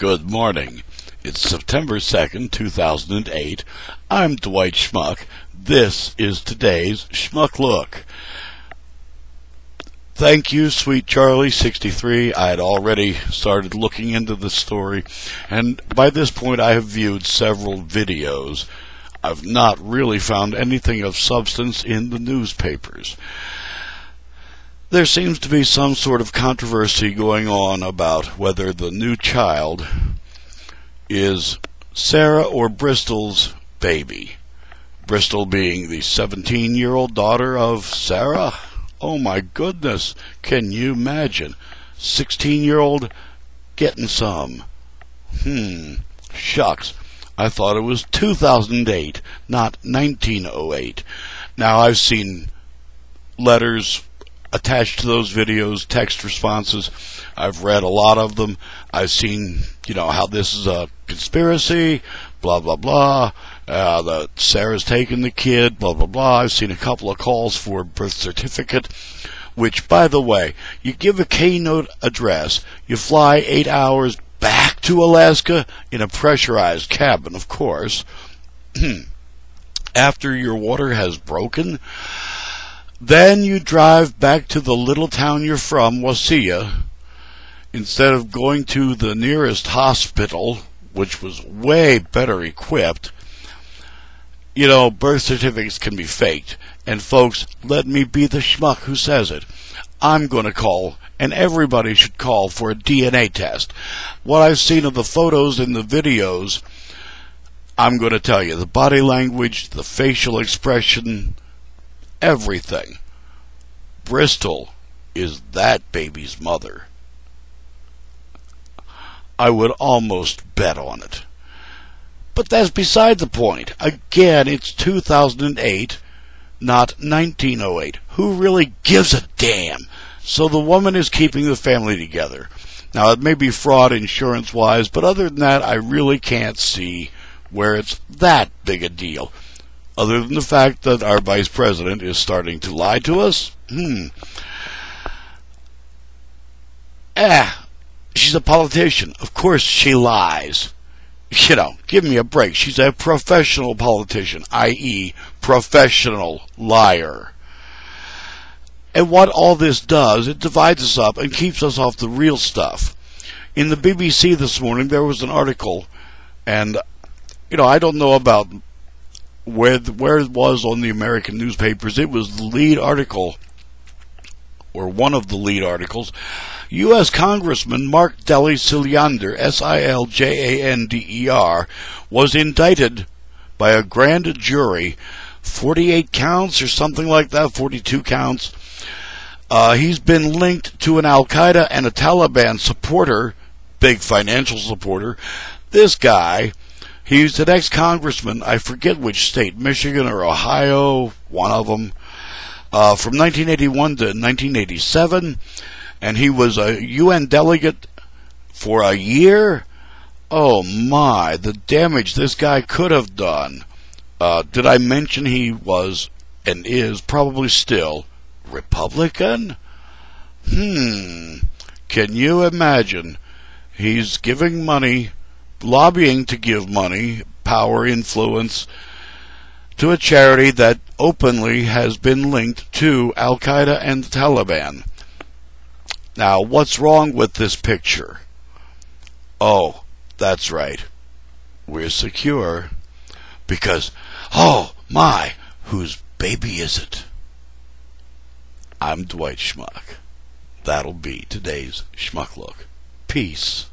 Good morning. It's September 2nd, 2008. I'm Dwight Schmuck. This is today's Schmuck Look. Thank you, Sweet Charlie63. I had already started looking into the story, and by this point I have viewed several videos. I've not really found anything of substance in the newspapers. There seems to be some sort of controversy going on about whether the new child is Sarah or Bristol's baby. Bristol being the 17 year old daughter of Sarah. Oh my goodness, can you imagine? 16 year old getting some. Hmm, shucks. I thought it was 2008, not 1908. Now I've seen letters attached to those videos, text responses. I've read a lot of them. I've seen, you know, how this is a conspiracy, blah, blah, blah. Uh, that Sarah's taking the kid, blah, blah, blah. I've seen a couple of calls for birth certificate, which, by the way, you give a keynote address, you fly eight hours back to Alaska in a pressurized cabin, of course. After your water has broken, then you drive back to the little town you're from, Wasilla, instead of going to the nearest hospital, which was way better equipped. You know, birth certificates can be faked. And folks, let me be the schmuck who says it. I'm going to call, and everybody should call for a DNA test. What I've seen of the photos and the videos, I'm going to tell you the body language, the facial expression, everything. Bristol is that baby's mother. I would almost bet on it. But that's beside the point. Again, it's 2008, not 1908. Who really gives a damn? So the woman is keeping the family together. Now, it may be fraud insurance wise, but other than that, I really can't see where it's that big a deal other than the fact that our vice president is starting to lie to us? Hmm. Ah, she's a politician. Of course she lies. You know, give me a break. She's a professional politician, i.e., professional liar. And what all this does, it divides us up and keeps us off the real stuff. In the BBC this morning, there was an article, and, you know, I don't know about where where it was on the American newspapers. It was the lead article, or one of the lead articles. U.S. Congressman Mark Deli Siljander, S-I-L-J-A-N-D-E-R, was indicted by a grand jury, 48 counts or something like that, 42 counts. Uh, he's been linked to an Al Qaeda and a Taliban supporter, big financial supporter. This guy He's an ex-congressman. I forget which state, Michigan or Ohio, one of them, uh, from 1981 to 1987, and he was a UN delegate for a year. Oh my, the damage this guy could have done. Uh, did I mention he was and is probably still Republican? Hmm. Can you imagine? He's giving money lobbying to give money, power, influence to a charity that openly has been linked to Al Qaeda and the Taliban. Now, what's wrong with this picture? Oh, that's right. We're secure. Because, oh my, whose baby is it? I'm Dwight Schmuck. That'll be today's Schmuck Look. Peace.